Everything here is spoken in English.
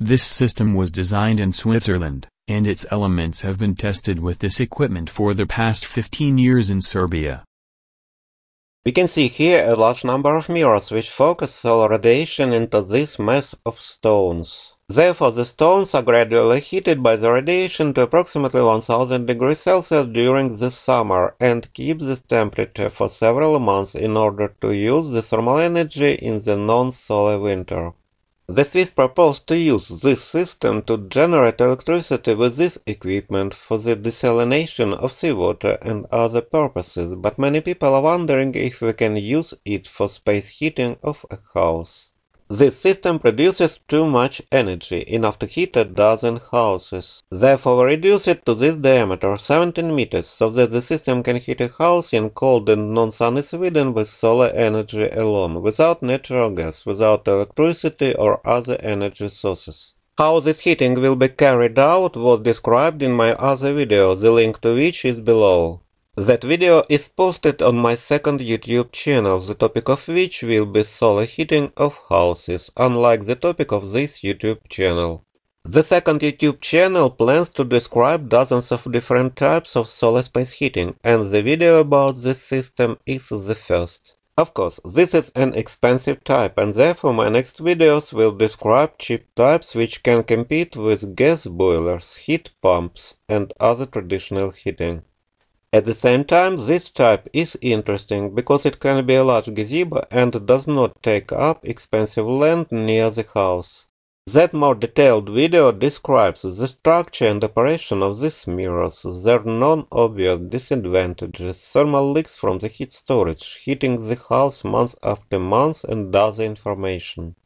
This system was designed in Switzerland, and its elements have been tested with this equipment for the past 15 years in Serbia. We can see here a large number of mirrors which focus solar radiation into this mass of stones. Therefore, the stones are gradually heated by the radiation to approximately 1000 degrees Celsius during the summer and keep this temperature for several months in order to use the thermal energy in the non-solar winter. The Swiss proposed to use this system to generate electricity with this equipment for the desalination of seawater and other purposes, but many people are wondering if we can use it for space heating of a house. This system produces too much energy, enough to heat a dozen houses. Therefore reduce it to this diameter, 17 meters, so that the system can heat a house in cold and non-sunny Sweden with solar energy alone, without natural gas, without electricity or other energy sources. How this heating will be carried out was described in my other video, the link to which is below. That video is posted on my second YouTube channel, the topic of which will be solar heating of houses, unlike the topic of this YouTube channel. The second YouTube channel plans to describe dozens of different types of solar space heating, and the video about this system is the first. Of course, this is an expensive type, and therefore my next videos will describe cheap types which can compete with gas boilers, heat pumps, and other traditional heating. At the same time, this type is interesting because it can be a large gazebo and does not take up expensive land near the house. That more detailed video describes the structure and operation of these mirrors, their non-obvious disadvantages, thermal leaks from the heat storage, heating the house month after month and other information.